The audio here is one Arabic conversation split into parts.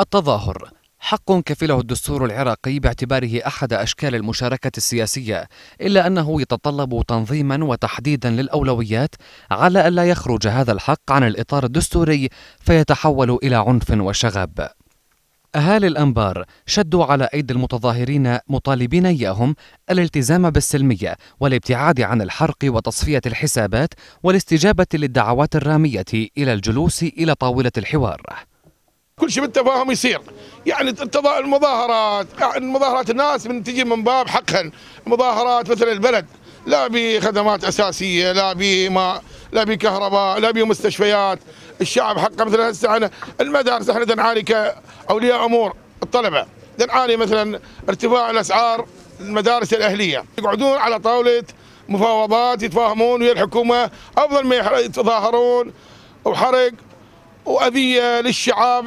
التظاهر. حق كفله الدستور العراقي باعتباره أحد أشكال المشاركة السياسية إلا أنه يتطلب تنظيما وتحديدا للأولويات على الا يخرج هذا الحق عن الإطار الدستوري فيتحول إلى عنف وشغب. أهالي الأنبار شدوا على أيدي المتظاهرين مطالبين إياهم الالتزام بالسلمية والابتعاد عن الحرق وتصفية الحسابات والاستجابة للدعوات الرامية إلى الجلوس إلى طاولة الحوار. كل شيء بالتفاهم يصير. يعني المظاهرات يعني المظاهرات الناس من تجي من باب حقها المظاهرات مثل البلد. لا بخدمات أساسية لا بماء لا بكهرباء لا بمستشفيات. الشعب حقه مثلا هسه المدارس إحنا نعاني كأولياء أمور الطلبة. نعاني مثلا ارتفاع الأسعار المدارس الأهلية. يقعدون على طاولة مفاوضات يتفاهمون ويا الحكومة. أفضل ما يتظاهرون. وحرق. وأذية للشعب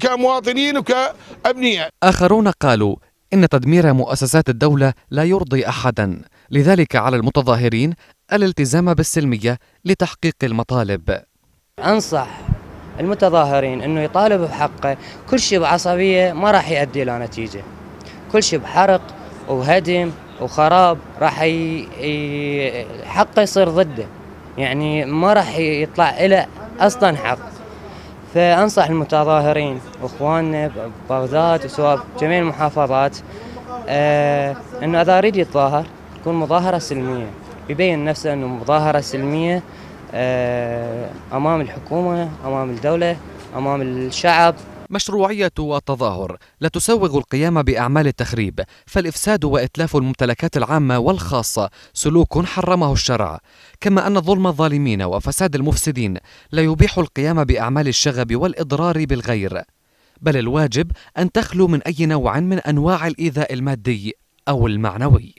كمواطنين وكأبنية آخرون قالوا إن تدمير مؤسسات الدولة لا يرضي أحدا. لذلك على المتظاهرين الالتزام بالسلمية لتحقيق المطالب. أنصح المتظاهرين أنه يطالبوا بحقه كل شيء بعصبية ما راح يؤدي إلى نتيجة. كل شيء بحرق وهدم وخراب راح ي... حقه يصير ضده. يعني ما راح يطلع إلى أصلا حق. فأنصح المتظاهرين واخواننا ببغداد وسواء جميع المحافظات آه إنه إذا أريد يتظاهر تكون مظاهرة سلمية. يبين نفسه إنه مظاهرة سلمية آه أمام الحكومة أمام الدولة أمام الشعب. مشروعية التظاهر لا تسوغ القيام بأعمال التخريب. فالإفساد وإتلاف الممتلكات العامة والخاصة سلوك حرمه الشرع. كما أن ظلم الظالمين وفساد المفسدين لا يبيح القيام بأعمال الشغب والإضرار بالغير. بل الواجب أن تخلو من أي نوع من أنواع الإيذاء المادي أو المعنوي.